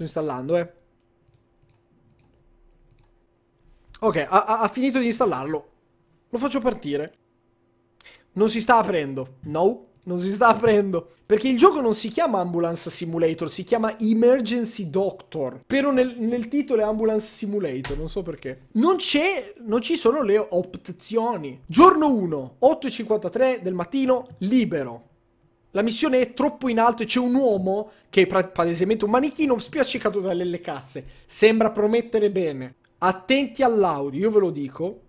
Sto installando, eh. Ok, ha, ha finito di installarlo. Lo faccio partire. Non si sta aprendo. No, non si sta aprendo. Perché il gioco non si chiama Ambulance Simulator, si chiama Emergency Doctor. Però nel, nel titolo è Ambulance Simulator, non so perché. Non c'è, non ci sono le opzioni. Giorno 1, 8.53 del mattino, libero. La missione è troppo in alto e c'è un uomo che è palesemente un manichino spiaccicato dalle casse. Sembra promettere bene. Attenti all'audio, io ve lo dico.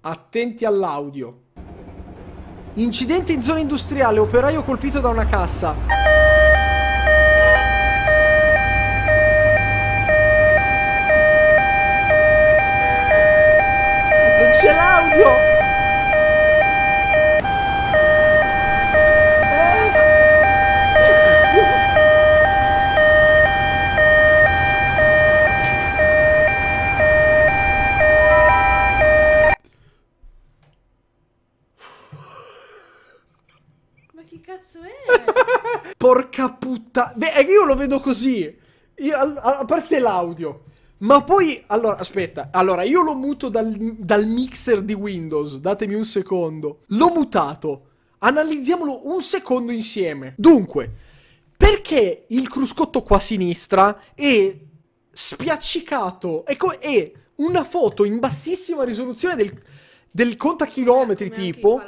Attenti all'audio. Incidente in zona industriale, operaio colpito da una cassa. Non c'è l'audio! Porca puttana. Beh, è io lo vedo così. Io, a, a, parte l'audio. Ma poi, allora, aspetta. Allora, io lo muto dal, dal mixer di Windows. Datemi un secondo. L'ho mutato. Analizziamolo un secondo insieme. Dunque, perché il cruscotto qua a sinistra è spiaccicato? Ecco, è una foto in bassissima risoluzione del, del contachilometri tipo.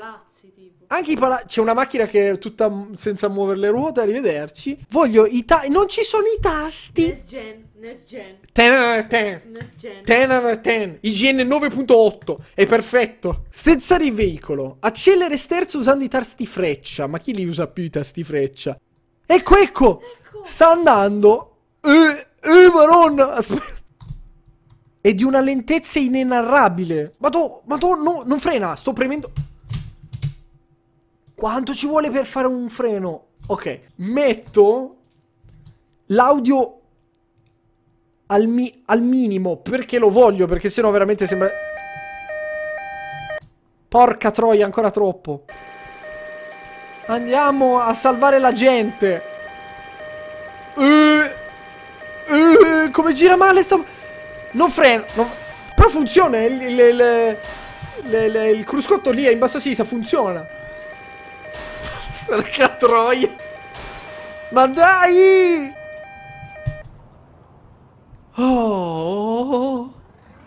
Anche i palazzi. C'è una macchina che è tutta senza muovere le ruote. Arrivederci. Voglio i tasti. Non ci sono i tasti. Next gen. Next gen. 10 10. Next gen. 10 10. IGN 9.8. È perfetto. Stezzare il veicolo. Accelere sterzo usando i tasti freccia. Ma chi li usa più i tasti freccia? Ecco, ecco. ecco. Sta andando. Eh, eh, maronna. Aspetta. È di una lentezza inenarrabile. Ma tu, ma tu, no, non frena. Sto premendo. Quanto ci vuole per fare un freno? Ok, metto l'audio al, mi al minimo perché lo voglio, perché sennò veramente sembra... Porca troia, ancora troppo. Andiamo a salvare la gente. Uh, uh, come gira male sta... Non freno. Non... Però funziona. Il, il, il, il, cruscotto lì è in basso a sinistra. Funziona. Porca troia. Ma dai! Oh,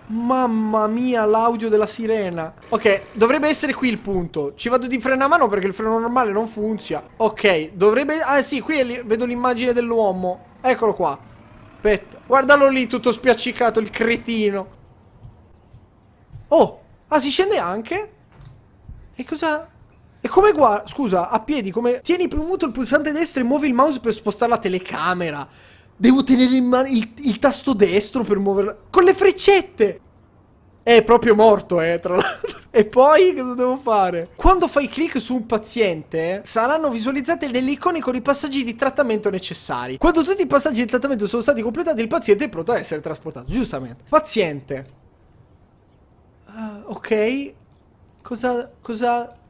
mamma mia, l'audio della sirena. Ok, dovrebbe essere qui il punto. Ci vado di freno a mano perché il freno normale non funziona. Ok, dovrebbe... Ah sì, qui vedo l'immagine dell'uomo. Eccolo qua. Aspetta. Guardalo lì, tutto spiaccicato, il cretino. Oh, ah, si scende anche? E cosa... E come guarda, scusa, a piedi, come... Tieni premuto il pulsante destro e muovi il mouse per spostare la telecamera. Devo tenere in mano il, il tasto destro per muoverla. Con le freccette! È proprio morto, eh, tra l'altro. E poi cosa devo fare? Quando fai clic su un paziente, saranno visualizzate delle icone con i passaggi di trattamento necessari. Quando tutti i passaggi di trattamento sono stati completati, il paziente è pronto a essere trasportato. Giustamente. Paziente. Uh, ok. Cosa... Cosa...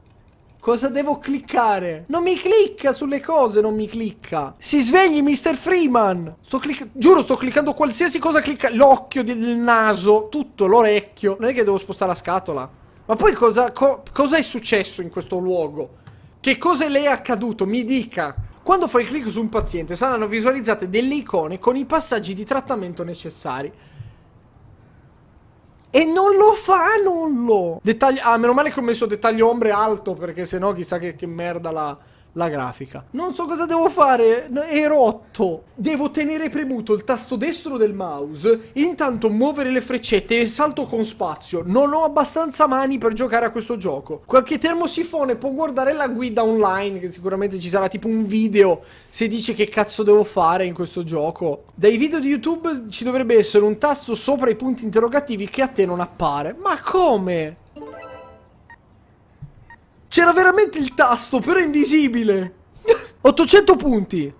Cosa devo cliccare? Non mi clicca sulle cose, non mi clicca. Si svegli, Mr. Freeman. Sto cliccando, giuro, sto cliccando qualsiasi cosa clicca. L'occhio, il naso, tutto, l'orecchio. Non è che devo spostare la scatola. Ma poi cosa, co cosa è successo in questo luogo? Che cosa le è accaduto? Mi dica. Quando fai clic su un paziente saranno visualizzate delle icone con i passaggi di trattamento necessari. E non lo fa, non lo. Dettagli... Ah, meno male che ho messo dettaglio ombre alto, perché sennò chissà che, che merda la la grafica. Non so cosa devo fare, è rotto. Devo tenere premuto il tasto destro del mouse, intanto muovere le freccette e salto con spazio. Non ho abbastanza mani per giocare a questo gioco. Qualche termosifone può guardare la guida online, che sicuramente ci sarà tipo un video se dice che cazzo devo fare in questo gioco. Dai video di YouTube ci dovrebbe essere un tasto sopra i punti interrogativi che a te non appare. Ma come? C'era veramente il tasto, però è invisibile. 800 punti.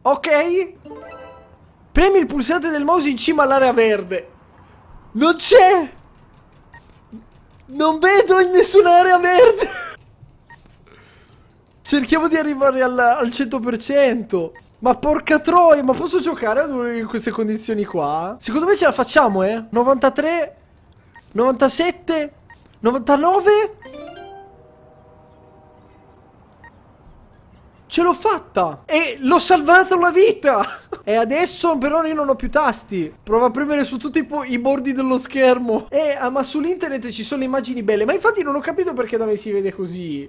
Ok. Premi il pulsante del mouse in cima all'area verde. Non c'è. Non vedo in nessuna area verde. Cerchiamo di arrivare al, al 100%. Ma porca troia, ma posso giocare in queste condizioni qua? Secondo me ce la facciamo, eh. 93, 97, 99. Ce l'ho fatta! E l'ho salvato la vita! e adesso però io non ho più tasti. Prova a premere su tutti i, i bordi dello schermo. Eh, ah, ma sull'internet ci sono immagini belle. Ma infatti non ho capito perché da me si vede così.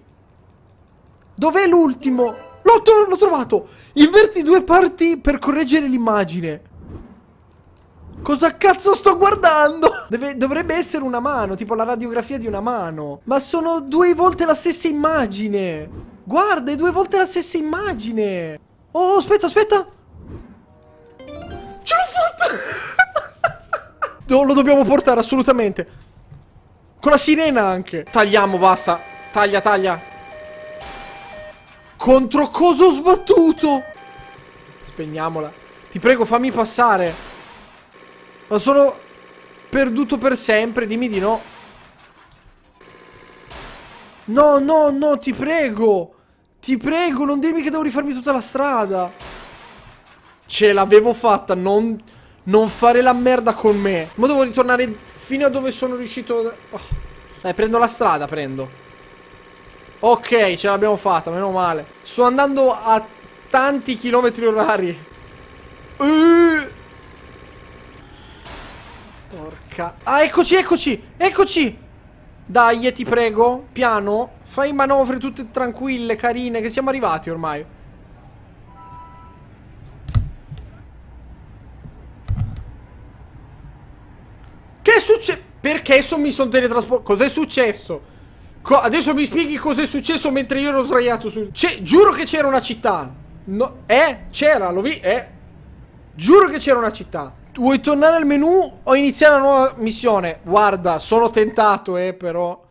Dov'è l'ultimo? L'ho trovato! Inverti due parti per correggere l'immagine. Cosa cazzo sto guardando? Deve, dovrebbe essere una mano, tipo la radiografia di una mano. Ma sono due volte la stessa immagine. Guarda, è due volte la stessa immagine. Oh, aspetta, aspetta. Ce l'ho fatta. no, lo dobbiamo portare assolutamente. Con la sirena anche. Tagliamo, basta. Taglia, taglia. Contro cosa ho sbattuto? Spegniamola. Ti prego, fammi passare. Ma sono perduto per sempre. Dimmi di no. No, no, no, ti prego. Ti prego, non dirmi che devo rifarmi tutta la strada. Ce l'avevo fatta, non, non fare la merda con me. Ma devo ritornare fino a dove sono riuscito... Oh. Dai, prendo la strada, prendo. Ok, ce l'abbiamo fatta, meno male. Sto andando a tanti chilometri orari. Uh. Porca... Ah, eccoci, eccoci, eccoci. Dai, ti prego, piano. Fai manovre tutte tranquille, carine, che siamo arrivati ormai. Che è successo? Perché so mi sono teletrasportato? Cos'è successo? Co adesso mi spieghi cos'è successo mentre io ero sdraiato sul... giuro che c'era una città. No, eh, c'era, lo vi... Eh. Giuro che c'era una città. Vuoi tornare al menu o iniziare una nuova missione? Guarda, sono tentato, eh, però...